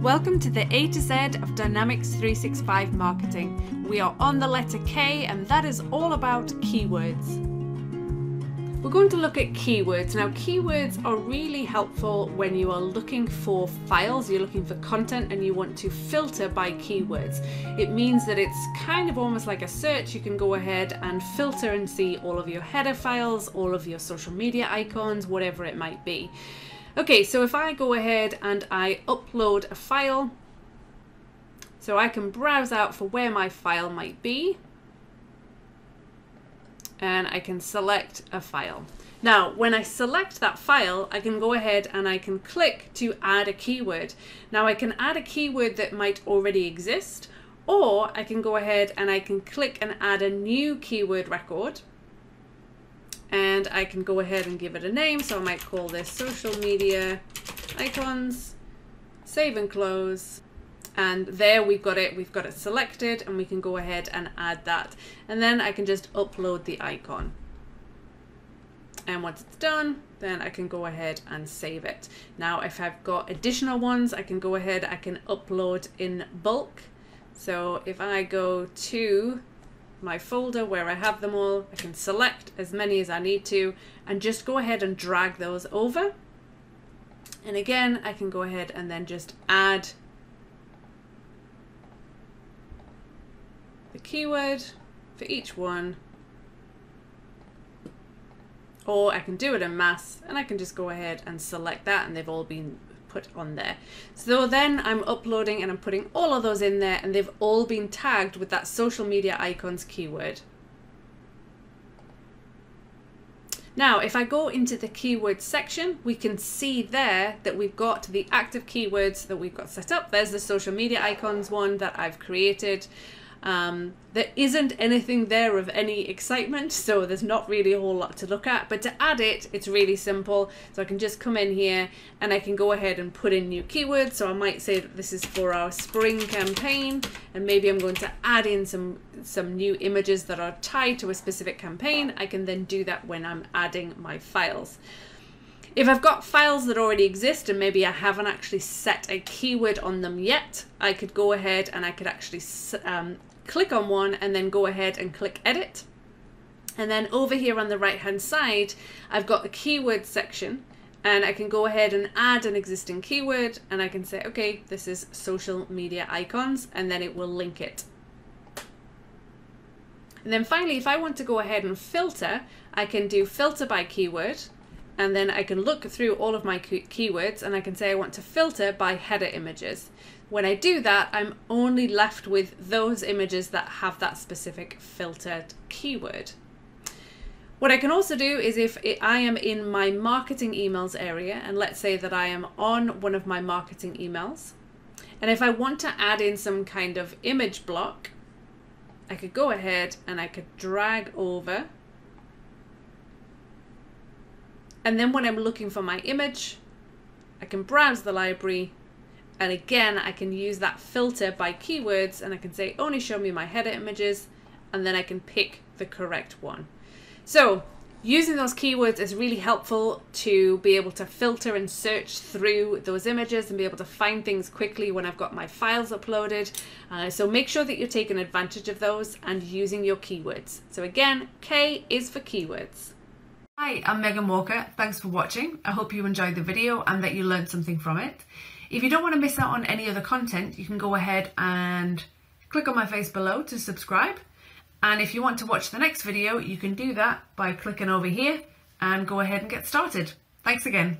Welcome to the A to Z of Dynamics 365 marketing. We are on the letter K, and that is all about keywords. We're going to look at keywords. Now, keywords are really helpful when you are looking for files, you're looking for content, and you want to filter by keywords. It means that it's kind of almost like a search. You can go ahead and filter and see all of your header files, all of your social media icons, whatever it might be. Okay, so if I go ahead and I upload a file, so I can browse out for where my file might be and I can select a file. Now, when I select that file, I can go ahead and I can click to add a keyword. Now I can add a keyword that might already exist, or I can go ahead and I can click and add a new keyword record. And I can go ahead and give it a name. So I might call this social media icons, save and close. And there we've got it. We've got it selected and we can go ahead and add that. And then I can just upload the icon. And once it's done then I can go ahead and save it. Now if I've got additional ones I can go ahead I can upload in bulk. So if I go to my folder where I have them all. I can select as many as I need to and just go ahead and drag those over. And again I can go ahead and then just add the keyword for each one. Or I can do it in mass and I can just go ahead and select that and they've all been put on there. So then I'm uploading and I'm putting all of those in there and they've all been tagged with that social media icons keyword. Now, if I go into the keyword section, we can see there that we've got the active keywords that we've got set up. There's the social media icons one that I've created. Um, there isn't anything there of any excitement, so there's not really a whole lot to look at. But to add it, it's really simple. So I can just come in here and I can go ahead and put in new keywords. So I might say that this is for our spring campaign, and maybe I'm going to add in some, some new images that are tied to a specific campaign. I can then do that when I'm adding my files. If I've got files that already exist and maybe I haven't actually set a keyword on them yet, I could go ahead and I could actually um, click on one and then go ahead and click edit. And then over here on the right hand side, I've got the keyword section and I can go ahead and add an existing keyword and I can say, okay, this is social media icons and then it will link it. And then finally, if I want to go ahead and filter, I can do filter by keyword and then I can look through all of my keywords and I can say I want to filter by header images. When I do that, I'm only left with those images that have that specific filtered keyword. What I can also do is if I am in my marketing emails area, and let's say that I am on one of my marketing emails, and if I want to add in some kind of image block, I could go ahead and I could drag over. And then when I'm looking for my image, I can browse the library and again, I can use that filter by keywords and I can say only show me my header images and then I can pick the correct one. So using those keywords is really helpful to be able to filter and search through those images and be able to find things quickly when I've got my files uploaded. Uh, so make sure that you're taking advantage of those and using your keywords. So again, K is for keywords. Hi, I'm Megan Walker. Thanks for watching. I hope you enjoyed the video and that you learned something from it. If you don't want to miss out on any other content, you can go ahead and click on my face below to subscribe. And if you want to watch the next video, you can do that by clicking over here and go ahead and get started. Thanks again.